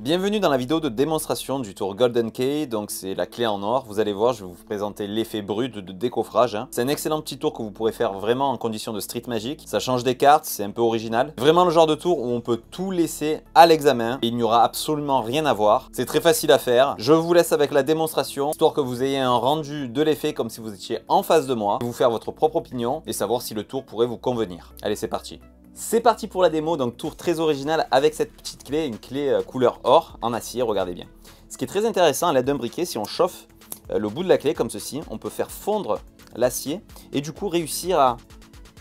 Bienvenue dans la vidéo de démonstration du tour Golden Key, donc c'est la clé en or. Vous allez voir, je vais vous présenter l'effet brut de décoffrage. hein. C'est un excellent petit tour que vous pourrez faire vraiment en condition de street magic. Ça change des cartes, c'est un peu original. Vraiment le genre de tour où on peut tout laisser à l'examen et il n'y aura absolument rien à voir. C'est très facile à faire. Je vous laisse avec la démonstration, histoire que vous ayez un rendu de l'effet comme si vous étiez en face de moi. Vous faire votre propre opinion et savoir si le tour pourrait vous convenir. Allez, c'est parti. C'est parti pour la démo, donc tour très original avec cette petite clé, une clé euh, couleur or en acier, regardez bien. Ce qui est très intéressant à l'aide d'un briquet, si on chauffe euh, le bout de la clé comme ceci, on peut faire fondre l'acier et du coup réussir à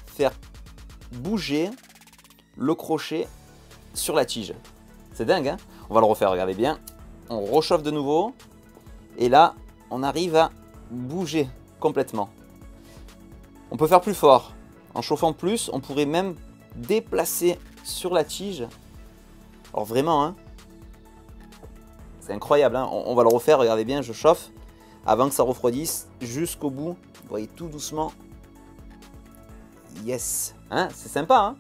faire bouger le crochet sur la tige. C'est dingue, hein? On va le refaire, regardez bien. On rechauffe de nouveau et là, on arrive à bouger complètement. On peut faire plus fort. En chauffant plus, on pourrait même déplacer sur la tige. Alors vraiment, hein, c'est incroyable. hein. On, va le refaire, regardez bien, je chauffe avant que ça refroidisse jusqu'au bout. Vous voyez tout doucement. Yes, hein, c'est sympa.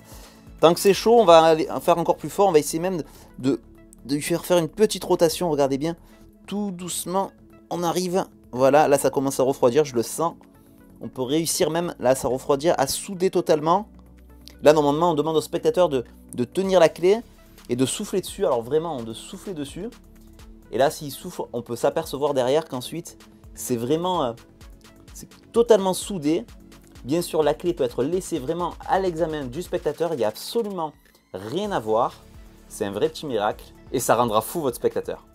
Tant que c'est chaud, on va en faire encore plus fort. On va essayer même de lui faire faire une petite rotation. Regardez bien, tout doucement, on arrive. Voilà, là ça commence à refroidir, je le sens. On peut réussir même, là ça refroidir, à souder totalement. Là, normalement, on demande au spectateur de, tenir la clé et de souffler dessus. Alors vraiment, de souffler dessus. Et là, s'il souffle, on peut s'apercevoir derrière qu'ensuite, c'est vraiment... euh, totalement soudé. Bien sûr, la clé peut être laissée vraiment à l'examen du spectateur. Il n'y a absolument rien à voir. C'est un vrai petit miracle. Et ça rendra fou votre spectateur.